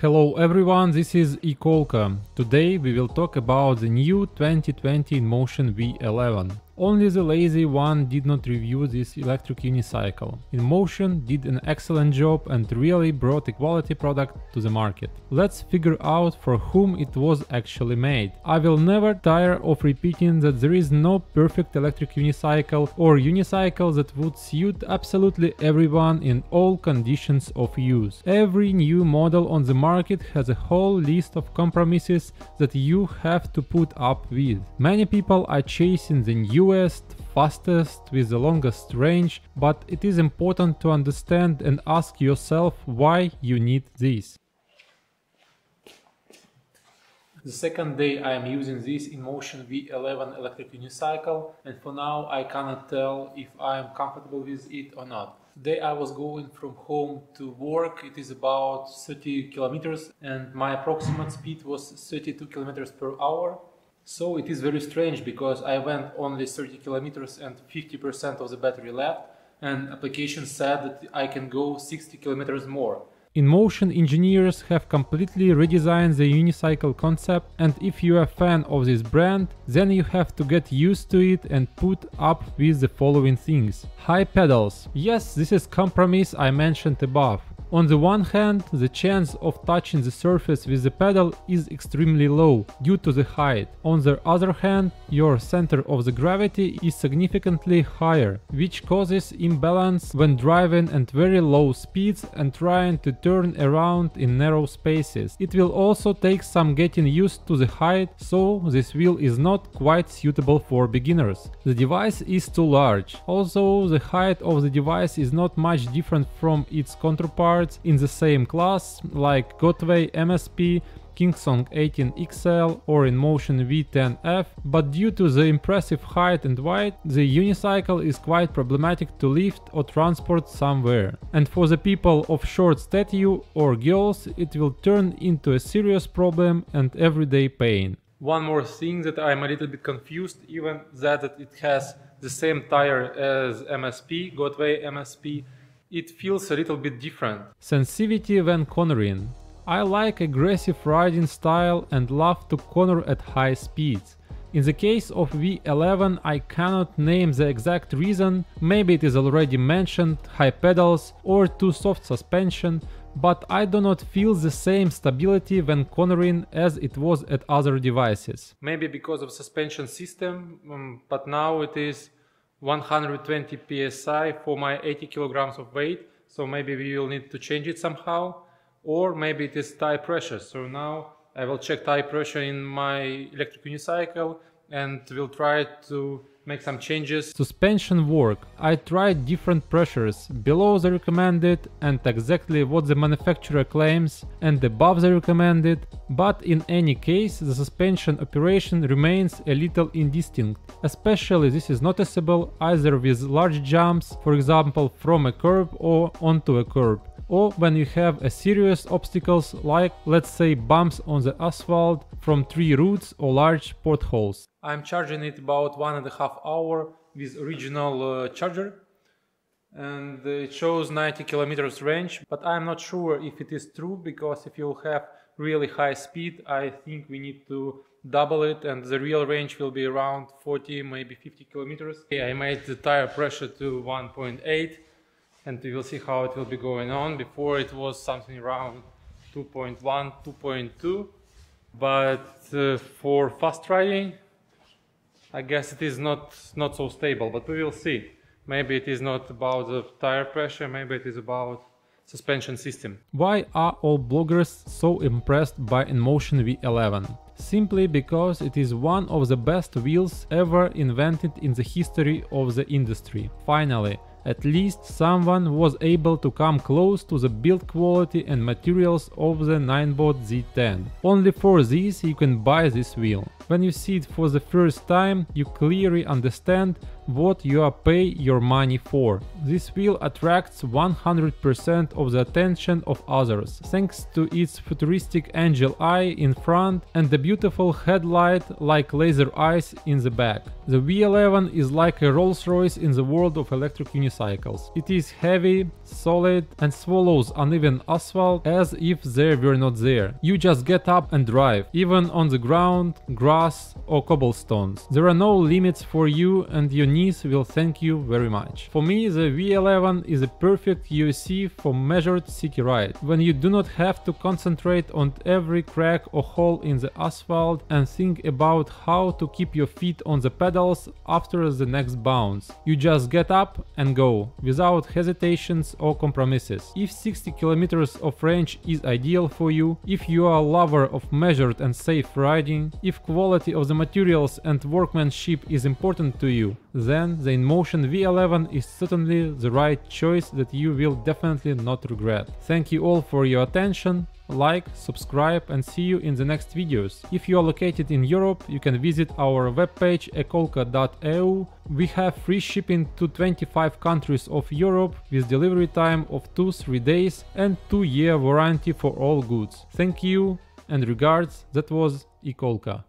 Hello everyone, this is Ekolka. Today we will talk about the new 2020 InMotion V11. Only the lazy one did not review this electric unicycle. InMotion did an excellent job and really brought a quality product to the market. Let's figure out for whom it was actually made. I will never tire of repeating that there is no perfect electric unicycle or unicycle that would suit absolutely everyone in all conditions of use. Every new model on the market has a whole list of compromises that you have to put up with. Many people are chasing the new fastest, with the longest range, but it is important to understand and ask yourself why you need this. The second day I am using this InMotion V11 electric unicycle and for now I cannot tell if I am comfortable with it or not. Today I was going from home to work, it is about 30 kilometers and my approximate speed was 32 kilometers per hour so it is very strange because I went only 30 kilometers and 50% of the battery left and application said that I can go 60 kilometers more. InMotion, engineers have completely redesigned the unicycle concept and if you are a fan of this brand, then you have to get used to it and put up with the following things. High pedals. Yes, this is compromise I mentioned above. On the one hand, the chance of touching the surface with the pedal is extremely low due to the height. On the other hand, your center of the gravity is significantly higher, which causes imbalance when driving at very low speeds and trying to turn around in narrow spaces. It will also take some getting used to the height, so this wheel is not quite suitable for beginners. The device is too large. Also, the height of the device is not much different from its counterpart cards in the same class like Gotway MSP, Kingsong 18XL or InMotion V10F, but due to the impressive height and weight, the unicycle is quite problematic to lift or transport somewhere. And for the people of short stature or girls, it will turn into a serious problem and everyday pain. One more thing that I'm a little bit confused, even that it has the same tire as MSP, Gotway MSP, it feels a little bit different. Sensivity when cornering. I like aggressive riding style and love to corner at high speeds. In the case of V11 I cannot name the exact reason, maybe it is already mentioned, high pedals or too soft suspension, but I do not feel the same stability when cornering as it was at other devices. Maybe because of suspension system, um, but now it is 120 psi for my 80 kilograms of weight so maybe we will need to change it somehow or maybe it is tire pressure. So now I will check tire pressure in my electric unicycle and will try to make some changes. Suspension work. I tried different pressures, below the recommended and exactly what the manufacturer claims and above the recommended, but in any case the suspension operation remains a little indistinct. Especially this is noticeable either with large jumps, for example from a curb or onto a curb or when you have a serious obstacles like let's say bumps on the asphalt from tree roots or large potholes. I'm charging it about one and a half hour with original uh, charger and it shows 90 kilometers range but I'm not sure if it is true because if you have really high speed I think we need to double it and the real range will be around 40 maybe 50 kilometers. I made the tire pressure to 1.8 and we will see how it will be going on. Before it was something around 2.1, 2.2 but uh, for fast riding I guess it is not, not so stable, but we will see. Maybe it is not about the tire pressure, maybe it is about suspension system. Why are all bloggers so impressed by InMotion V11? Simply because it is one of the best wheels ever invented in the history of the industry. Finally, at least someone was able to come close to the build quality and materials of the Ninebot Z10. Only for this you can buy this wheel. When you see it for the first time, you clearly understand what you are pay your money for. This wheel attracts 100% of the attention of others, thanks to its futuristic angel eye in front and the beautiful headlight like laser eyes in the back. The V11 is like a Rolls Royce in the world of electric unicycles. It is heavy, solid and swallows uneven asphalt as if they were not there. You just get up and drive, even on the ground, grass or cobblestones. There are no limits for you and your knees will thank you very much. For me the V11 is a perfect EUC for measured city ride, when you do not have to concentrate on every crack or hole in the asphalt and think about how to keep your feet on the pedals after the next bounce. You just get up and go, without hesitations or compromises. If 60 kilometers of range is ideal for you, if you are a lover of measured and safe riding, if quality of the materials and workmanship is important to you, then the InMotion V11 is certainly the right choice that you will definitely not regret. Thank you all for your attention, like, subscribe and see you in the next videos. If you are located in Europe, you can visit our webpage ekolka.eu. We have free shipping to 25 countries of Europe with delivery time of 2-3 days and 2 year warranty for all goods. Thank you and regards, that was Ekolka.